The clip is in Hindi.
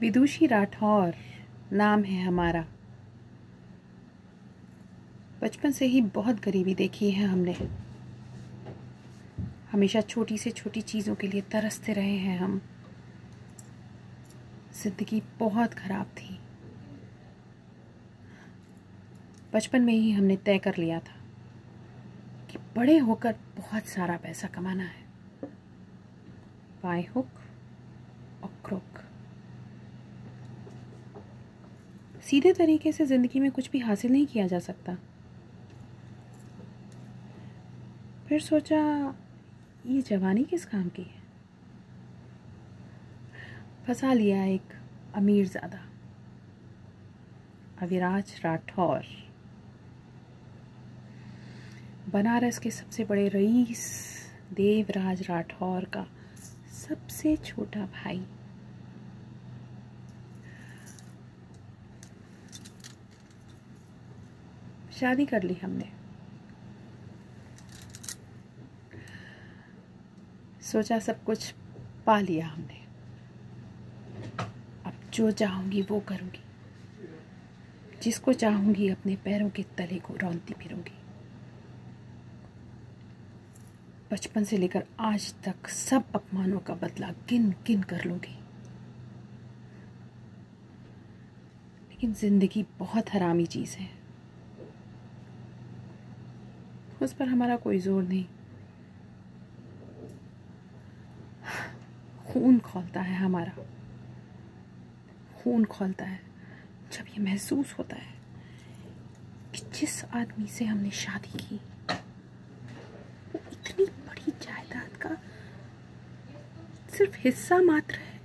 विदुषी राठौर, नाम है हमारा। बचपन से ही बहुत गरीबी देखी है हमने। हमेशा छोटी से छोटी चीज़ों के लिए तरसते रहे हैं हम। ज़िंदगी बहुत ख़राब थी। बचपन में ही हमने तय कर लिया था कि बड़े होकर बहुत सारा पैसा कमाना है। बाय हुक और क्रोक। सीधे तरीके से ज़िंदगी में कुछ भी हासिल नहीं किया जा सकता। फिर सोचा, ये जवानी किस काम की है? फंसा लिया एक अमीर ज़्यादा। अविराज राठौर। बनारस के सबसे बड़े रईस देवराज राठौर का सबसे छोटा भाई। शादी कर ली हमने। सोचा सब कुछ पा लिया हमने। अब जो चाहूँगी वो करूँगी। जिसको चाहूँगी अपने पैरों के तले को रौनती फिरूँगी। बचपन से लेकर आज तक सब अपमानों का बदला गिन गिन कर लूँगी। लेकिन ज़िंदगी बहुत हरामी चीज़ है। उस पर हमारा कोई ज़ोर नहीं। खून खोलता है हमारा। खून खोलता है। जब ये महसूस होता है कि जिस आदमी से हमने शादी की, वो इतनी बड़ी जायदाद का सिर्फ़ हिस्सा मात्र है।